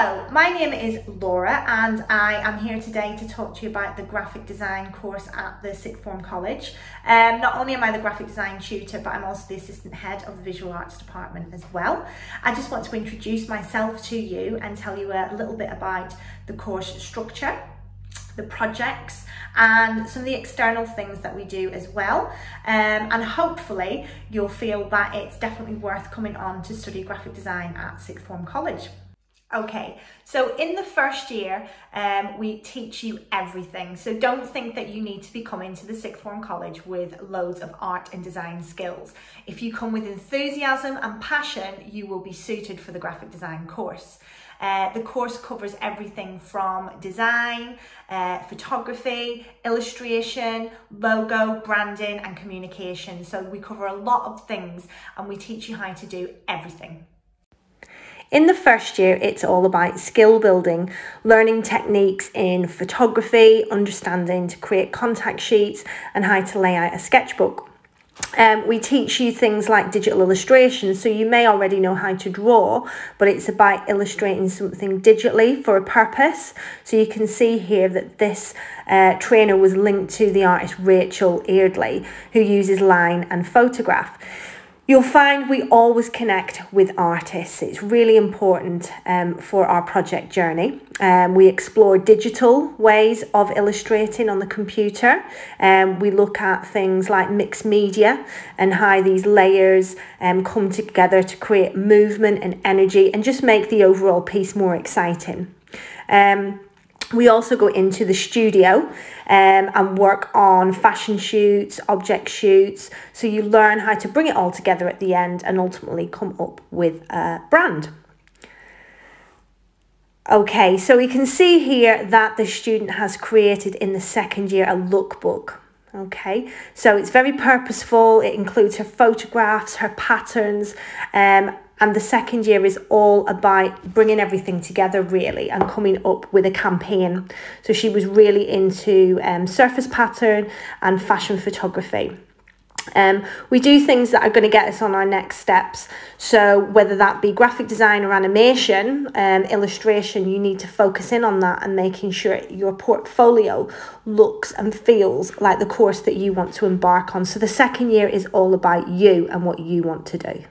Hello, my name is Laura and I am here today to talk to you about the graphic design course at the Sixth Form College. Um, not only am I the graphic design tutor, but I'm also the assistant head of the visual arts department as well. I just want to introduce myself to you and tell you a little bit about the course structure the projects and some of the external things that we do as well um, and hopefully you'll feel that it's definitely worth coming on to study graphic design at Sixth Form College. Okay, so in the first year, um, we teach you everything. So don't think that you need to be coming to the sixth form college with loads of art and design skills. If you come with enthusiasm and passion, you will be suited for the graphic design course. Uh, the course covers everything from design, uh, photography, illustration, logo, branding and communication. So we cover a lot of things and we teach you how to do everything. In the first year, it's all about skill building, learning techniques in photography, understanding to create contact sheets, and how to lay out a sketchbook. Um, we teach you things like digital illustration, so you may already know how to draw, but it's about illustrating something digitally for a purpose. So you can see here that this uh, trainer was linked to the artist Rachel Eardley, who uses line and photograph. You'll find we always connect with artists. It's really important um, for our project journey. Um, we explore digital ways of illustrating on the computer. Um, we look at things like mixed media and how these layers um, come together to create movement and energy and just make the overall piece more exciting. Um, we also go into the studio um, and work on fashion shoots, object shoots. So you learn how to bring it all together at the end and ultimately come up with a brand. Okay, so we can see here that the student has created in the second year a lookbook. Okay, so it's very purposeful. It includes her photographs, her patterns, um, and the second year is all about bringing everything together really and coming up with a campaign. So she was really into um, surface pattern and fashion photography. Um, we do things that are going to get us on our next steps. So whether that be graphic design or animation, um, illustration, you need to focus in on that and making sure your portfolio looks and feels like the course that you want to embark on. So the second year is all about you and what you want to do.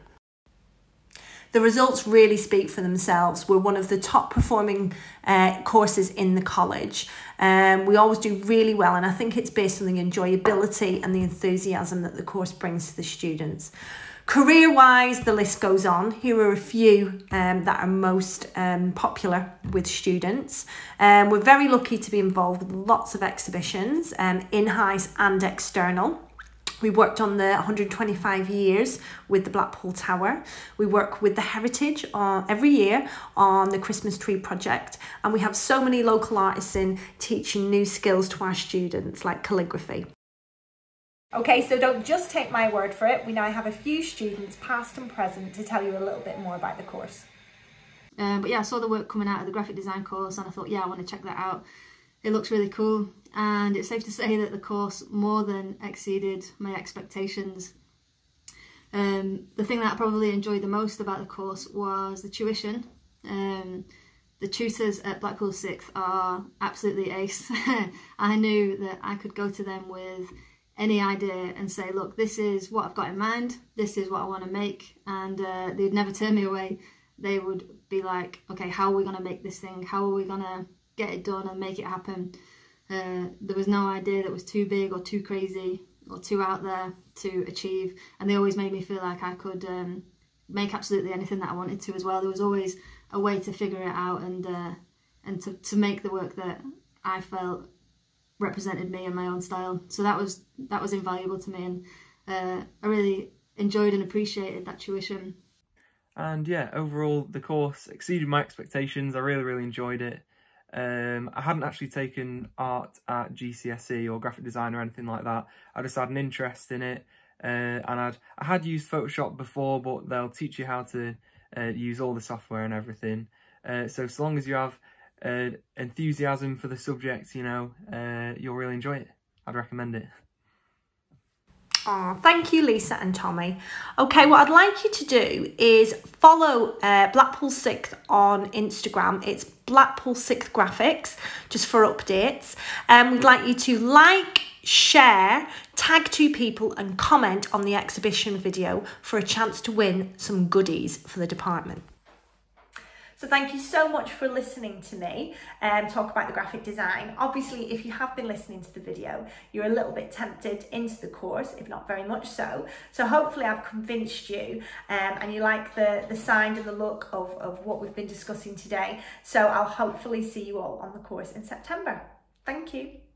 The results really speak for themselves. We're one of the top performing uh, courses in the college. Um, we always do really well, and I think it's based on the enjoyability and the enthusiasm that the course brings to the students. Career wise, the list goes on. Here are a few um, that are most um, popular with students. Um, we're very lucky to be involved with lots of exhibitions, um, in house and external. We worked on the 125 years with the Blackpool Tower. We work with the Heritage uh, every year on the Christmas Tree Project. And we have so many local artists in teaching new skills to our students, like calligraphy. Okay, so don't just take my word for it. We now have a few students, past and present, to tell you a little bit more about the course. Um, but yeah, I saw the work coming out of the graphic design course and I thought, yeah, I want to check that out. It looks really cool and it's safe to say that the course more than exceeded my expectations. Um, the thing that I probably enjoyed the most about the course was the tuition. Um, the tutors at Blackpool 6th are absolutely ace. I knew that I could go to them with any idea and say, look, this is what I've got in mind, this is what I want to make, and uh, they'd never turn me away. They would be like, okay, how are we going to make this thing? How are we going to get it done and make it happen? Uh, there was no idea that was too big or too crazy or too out there to achieve. And they always made me feel like I could um, make absolutely anything that I wanted to as well. There was always a way to figure it out and uh, and to, to make the work that I felt represented me and my own style. So that was that was invaluable to me, and uh, I really enjoyed and appreciated that tuition. And yeah, overall the course exceeded my expectations. I really really enjoyed it. Um, I hadn't actually taken art at GCSE or graphic design or anything like that. I just had an interest in it. Uh, and I'd, I had used Photoshop before, but they'll teach you how to uh, use all the software and everything. Uh, so as long as you have uh, enthusiasm for the subject, you know, uh, you'll really enjoy it. I'd recommend it. Oh, thank you, Lisa and Tommy. Okay, what I'd like you to do is follow uh, Blackpool Sixth on Instagram. It's Blackpool Sixth Graphics, just for updates. Um, we'd like you to like, share, tag two people, and comment on the exhibition video for a chance to win some goodies for the department. So thank you so much for listening to me um, talk about the graphic design. Obviously, if you have been listening to the video, you're a little bit tempted into the course, if not very much so. So hopefully I've convinced you um, and you like the, the sound and the look of, of what we've been discussing today. So I'll hopefully see you all on the course in September. Thank you.